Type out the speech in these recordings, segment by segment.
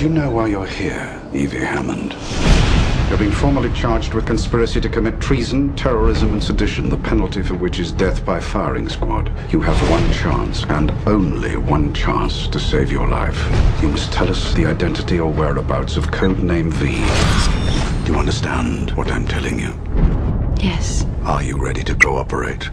Do you know why you're here, Evey Hammond? You're being formally charged with conspiracy to commit treason, terrorism, and sedition, the penalty for which is death by firing squad. You have one chance, and only one chance, to save your life. You must tell us the identity or whereabouts of Codename V. Do you understand what I'm telling you? Yes. Are you ready to cooperate?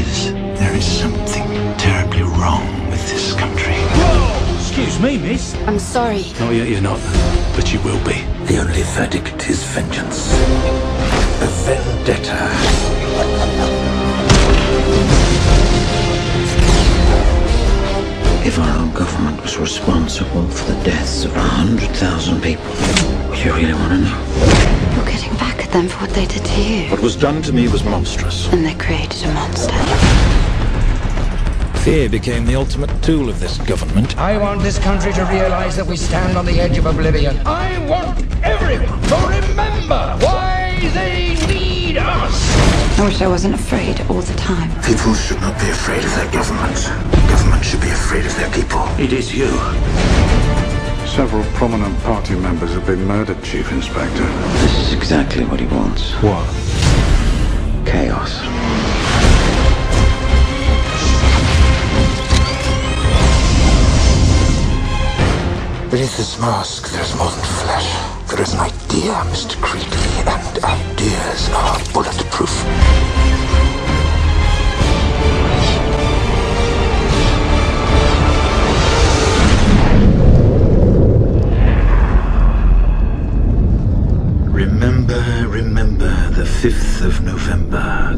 The is, there is something terribly wrong with this country. Excuse me, miss. I'm sorry. Not yet, you're not. But you will be. The only verdict is vengeance. A vendetta. If our own government was responsible for the deaths of a hundred thousand people, would you really want to know? You're getting back at them for what they did to you. What was done to me was monstrous. And they created a monster. Fear became the ultimate tool of this government. I want this country to realize that we stand on the edge of oblivion. I want everyone to remember why they need us. I wish I wasn't afraid all the time. People should not be afraid of their government. Government should be afraid of their people. It is you. Several prominent party members have been murdered, Chief Inspector. This is exactly what he wants. What? Chaos. Beneath this mask, there's more than flesh. There is an idea, Mr. Creedy, and ideas are bulletproof. Remember, remember the 5th of November.